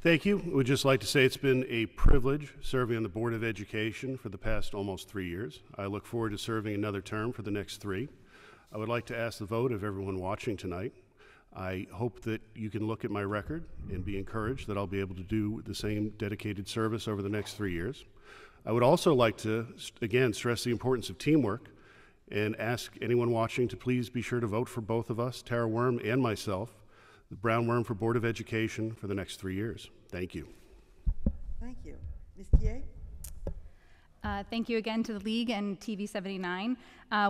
Thank you. I would just like to say it's been a privilege serving on the Board of Education for the past almost three years. I look forward to serving another term for the next three. I would like to ask the vote of everyone watching tonight. I hope that you can look at my record and be encouraged that I'll be able to do the same dedicated service over the next three years. I would also like to, again, stress the importance of teamwork and ask anyone watching to please be sure to vote for both of us, Tara Worm and myself, the Brown Worm for Board of Education for the next three years. Thank you. Thank you. Ms. Kier? Uh, Thank you again to the League and TV 79. Uh,